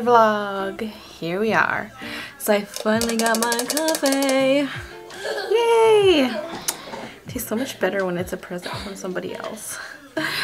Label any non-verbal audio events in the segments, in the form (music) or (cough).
vlog. Here we are. So I finally got my coffee. Yay! tastes so much better when it's a present from somebody else.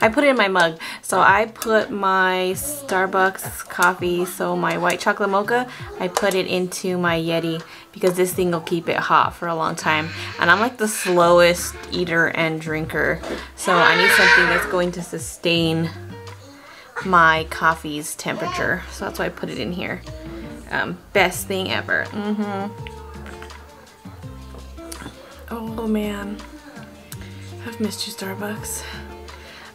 I put it in my mug. So I put my Starbucks coffee, so my white chocolate mocha, I put it into my Yeti because this thing will keep it hot for a long time. And I'm like the slowest eater and drinker. So I need something that's going to sustain my coffee's temperature. So that's why I put it in here. Um, best thing ever. Mm -hmm. Oh man. I've missed you, Starbucks.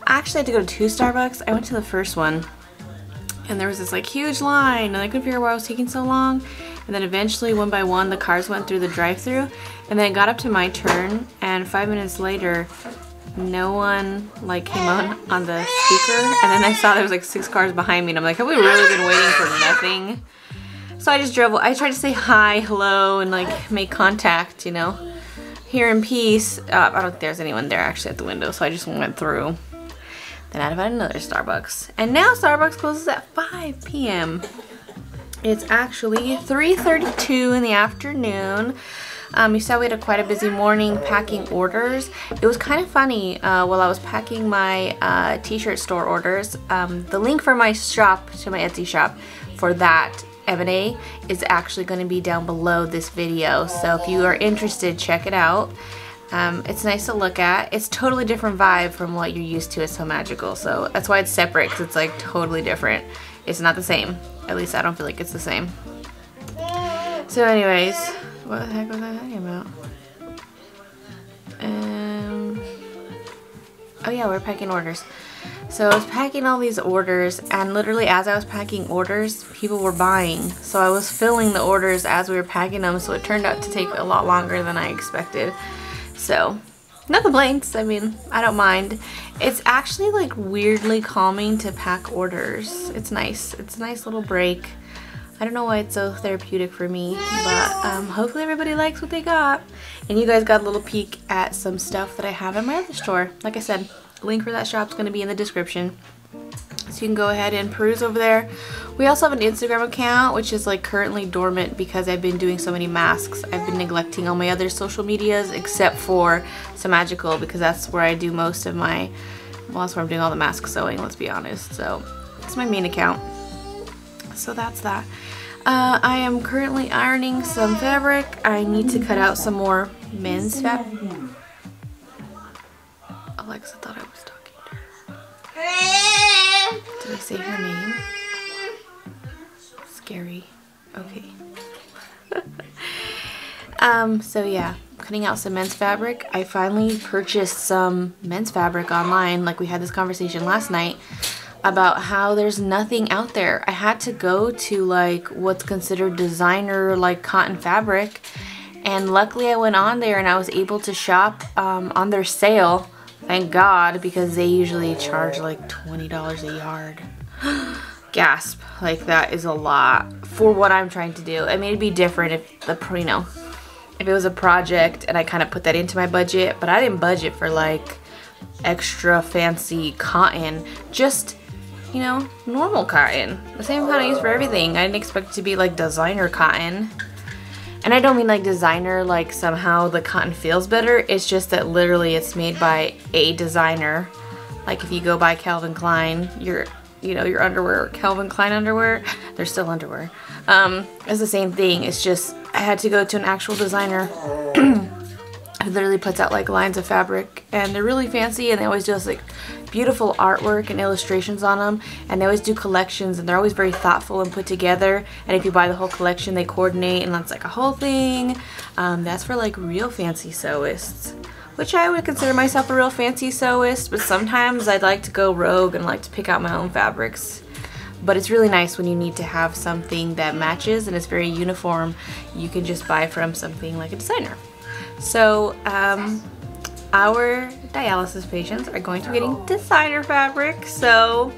I actually had to go to two Starbucks. I went to the first one and there was this like huge line and I couldn't figure out why it was taking so long. And then eventually one by one the cars went through the drive through and then it got up to my turn and five minutes later no one like came on on the speaker and then I saw there was like six cars behind me and I'm like have we really been waiting for nothing? So I just drove I tried to say hi hello and like make contact you know? Here in peace uh, I don't think there's anyone there actually at the window so I just went through. Then I'd find another Starbucks. And now Starbucks closes at 5 p.m. It's actually 3.32 in the afternoon um, you saw we had a quite a busy morning packing orders. It was kind of funny uh, while I was packing my uh, t-shirt store orders. Um, the link for my shop, to my Etsy shop, for that M&A is actually going to be down below this video. So if you are interested, check it out. Um, it's nice to look at. It's totally different vibe from what you're used to at Sew Magical. So that's why it's separate because it's like totally different. It's not the same. At least I don't feel like it's the same. So anyways, what the heck was I talking about? Um, oh yeah, we're packing orders. So I was packing all these orders and literally as I was packing orders, people were buying. So I was filling the orders as we were packing them so it turned out to take a lot longer than I expected. So no complaints. I mean, I don't mind. It's actually like weirdly calming to pack orders. It's nice. It's a nice little break. I don't know why it's so therapeutic for me, but um, hopefully everybody likes what they got. And you guys got a little peek at some stuff that I have in my other store. Like I said, link for that shop is going to be in the description. So you can go ahead and peruse over there. We also have an Instagram account, which is like currently dormant because I've been doing so many masks. I've been neglecting all my other social medias except for Sew Magical because that's where I do most of my, well that's where I'm doing all the mask sewing, let's be honest. So it's my main account. So that's that. Uh, I am currently ironing some fabric. I need to cut out some more men's fabric. Alexa thought I was talking to her. Did I say her name? Scary. Okay. (laughs) um, so yeah, cutting out some men's fabric. I finally purchased some men's fabric online. Like we had this conversation last night about how there's nothing out there. I had to go to like what's considered designer like cotton fabric and luckily I went on there and I was able to shop um, on their sale. Thank god because they usually charge like $20 a yard. (gasps) Gasp. Like that is a lot for what I'm trying to do. I mean it'd be different if the you know if it was a project and I kind of put that into my budget but I didn't budget for like extra fancy cotton. Just you know, normal cotton. The same kind I use for everything. I didn't expect it to be like designer cotton. And I don't mean like designer like somehow the cotton feels better. It's just that literally it's made by a designer. Like if you go buy Calvin Klein, your you know, your underwear, Calvin Klein underwear, (laughs) they're still underwear. Um, it's the same thing. It's just I had to go to an actual designer (clears throat) who literally puts out like lines of fabric and they're really fancy and they always do this like beautiful artwork and illustrations on them and they always do collections and they're always very thoughtful and put together and if you buy the whole collection they coordinate and that's like a whole thing. Um, that's for like real fancy sewists which I would consider myself a real fancy sewist but sometimes I'd like to go rogue and like to pick out my own fabrics. But it's really nice when you need to have something that matches and it's very uniform. You can just buy from something like a designer. So um, our dialysis patients are going to be getting designer fabric. So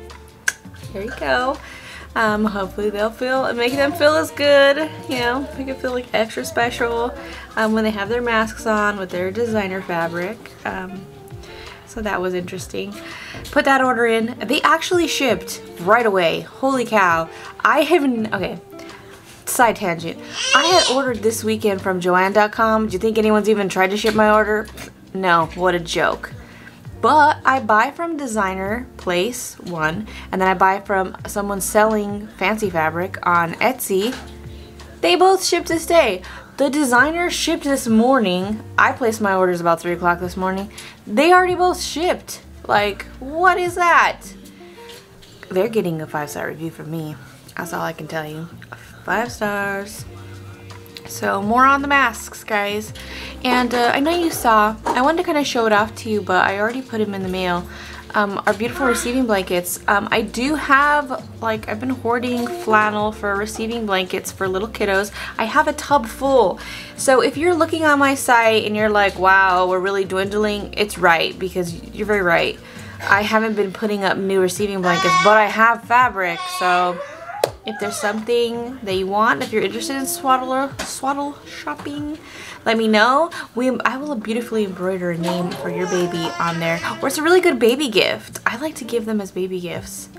here you go. Um, hopefully they'll feel, make them feel as good, you know, make it feel like extra special um, when they have their masks on with their designer fabric. Um, So that was interesting. Put that order in. They actually shipped right away. Holy cow. I haven't, okay, side tangent. I had ordered this weekend from Joann.com. Do you think anyone's even tried to ship my order? No, what a joke. But I buy from designer place, one, and then I buy from someone selling fancy fabric on Etsy. They both shipped this day. The designer shipped this morning. I placed my orders about 3 o'clock this morning. They already both shipped. Like, what is that? They're getting a 5-star review from me. That's all I can tell you. Five stars. So more on the masks, guys. And uh, I know you saw, I wanted to kind of show it off to you, but I already put them in the mail. Um, our beautiful receiving blankets. Um, I do have, like, I've been hoarding flannel for receiving blankets for little kiddos. I have a tub full. So if you're looking on my site and you're like, wow, we're really dwindling, it's right, because you're very right. I haven't been putting up new receiving blankets, but I have fabric, so if there's something that you want, if you're interested in swaddle swaddle shopping, let me know. We, I will beautifully embroider a name for your baby on there. Or it's a really good baby gift. I like to give them as baby gifts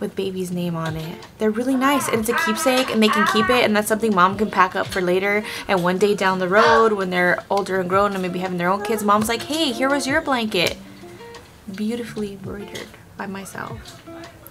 with baby's name on it. They're really nice and it's a keepsake and they can keep it and that's something mom can pack up for later and one day down the road when they're older and grown and maybe having their own kids, mom's like, hey, here was your blanket. Beautifully embroidered by myself.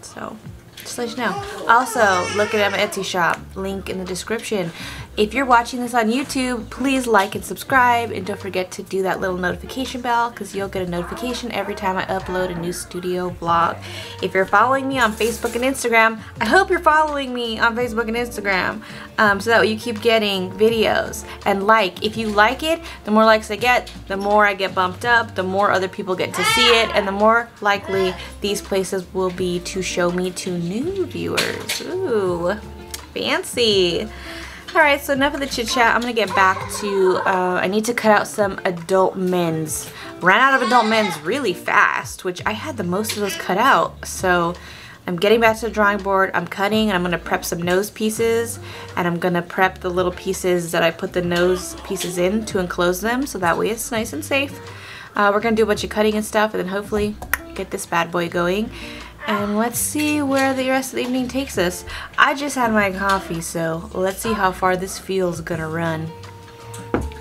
So just let you know. Also, look at my Etsy shop. Link in the description. If you're watching this on YouTube, please like and subscribe. And don't forget to do that little notification bell because you'll get a notification every time I upload a new studio vlog. If you're following me on Facebook and Instagram, I hope you're following me on Facebook and Instagram um, so that you keep getting videos. And like, if you like it, the more likes I get, the more I get bumped up, the more other people get to see it, and the more likely these places will be to show me to new viewers. Ooh, fancy. Alright, so enough of the chit chat. I'm to get back to, uh, I need to cut out some adult men's. Ran out of adult men's really fast, which I had the most of those cut out. So I'm getting back to the drawing board. I'm cutting and I'm to prep some nose pieces. And I'm to prep the little pieces that I put the nose pieces in to enclose them. So that way it's nice and safe. Uh, we're to do a bunch of cutting and stuff and then hopefully get this bad boy going and let's see where the rest of the evening takes us. I just had my coffee, so let's see how far this feels gonna run.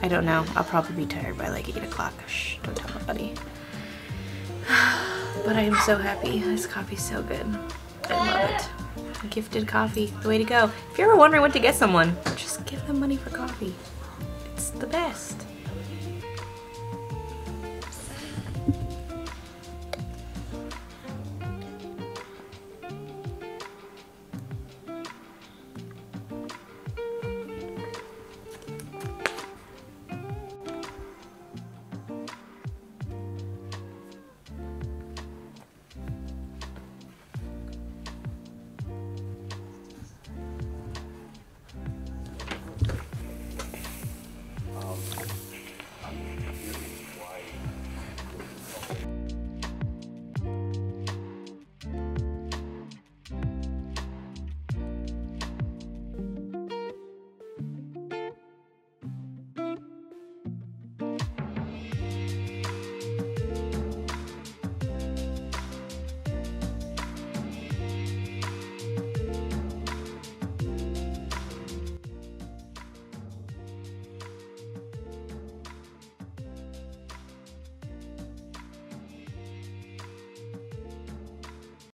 I don't know. I'll probably be tired by like 8 o'clock. Shh, don't tell nobody. (sighs) but I am so happy. This coffee's so good. I love it. Gifted coffee, the way to go. If you're ever wondering what to get someone, just give them money for coffee. It's the best.